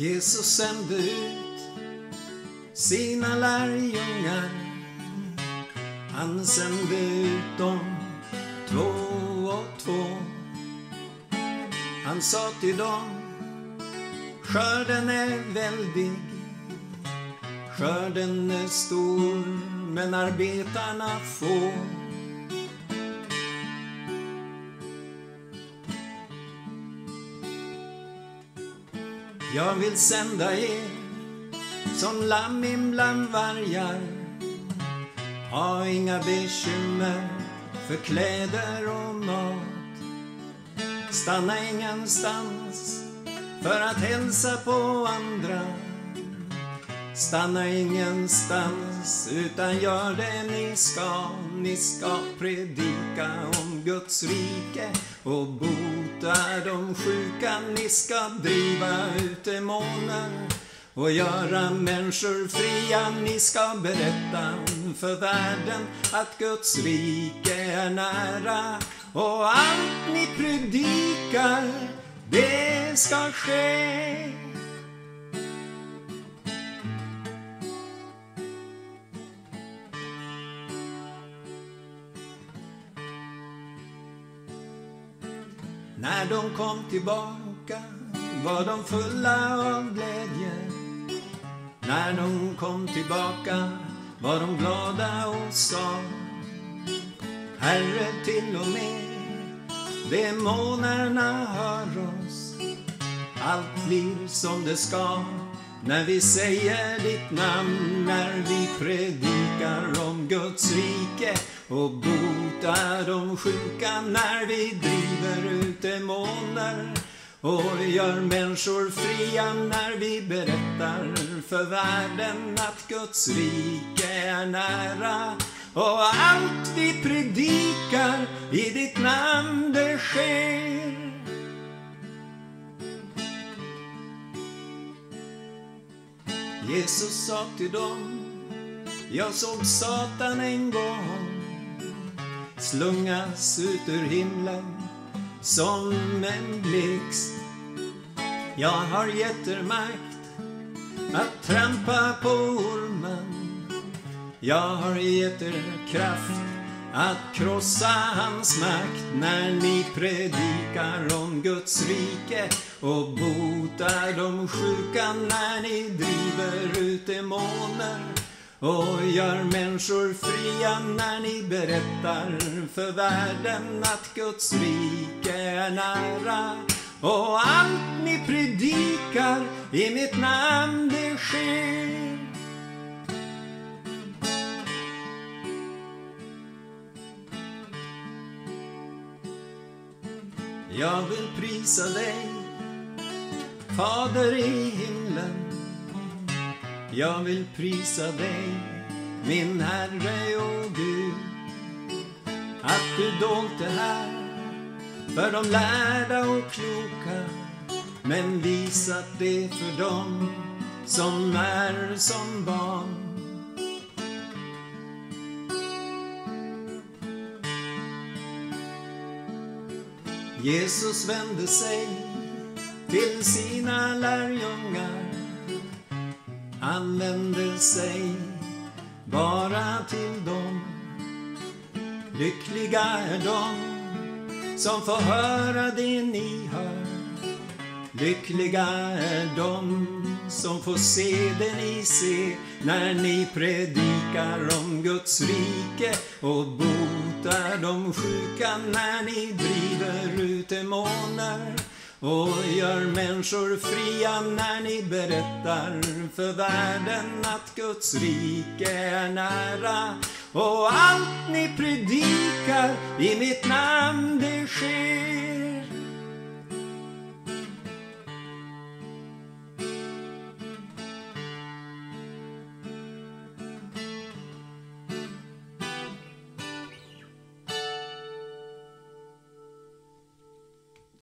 Jesus sände ut sina lärjungar. Han sände ut dem två och två. Han sa till dem, skörden är väldig, skörden är stor, men arbetarna få. Jag vill sända er som lamm bland vargar. Ha inga bekymmer för kläder och mat. Stanna ingenstans för att hälsa på andra. Stanna ingenstans utan gör det ni ska. Ni ska predika om Guds rike och bota de sjuka. Ni ska driva ut demoner och göra människor fria. Ni ska berätta för världen att Guds rike är nära och allt ni predikar, det ska ske. När de kom tillbaka var de fulla av glädje. När de kom tillbaka var de glada och sa Herre, till och med demonerna hör oss. Allt blir som det ska när vi säger ditt namn, när vi predikar om Guds rike och botar de sjuka, när vi driver ut demoner och gör människor fria när vi berättar för världen att Guds rike är nära. Och allt vi predikar i ditt namn det sker. Jesus sa till dem, jag såg Satan en gång slungas ut ur himlen som en blixt. Jag har gett er makt att trampa på ormen. Jag har gett er kraft att krossa hans makt när ni predikar om Guds rike och botar de sjuka när ni driver ut demoner och gör människor fria när ni berättar för världen att Guds rike är nära och allt ni predikar i mitt namn det sker. Jag vill prisa dig, Fader i himlen. Jag vill prisa dig, min Herre och Gud. Att du dolt det här för de lärda och kloka men visat det för dem som är som barn. Jesus vände sig till sina lärjungar. Han vände sig bara till dem. Lyckliga är de som får höra det ni hör. Lyckliga är de som får se det ni ser när ni predikar om Guds rike och botar de sjuka när ni driver ut demoner och gör människor fria när ni berättar för världen att Guds rike är nära. Och allt ni predikar i mitt namn det sker.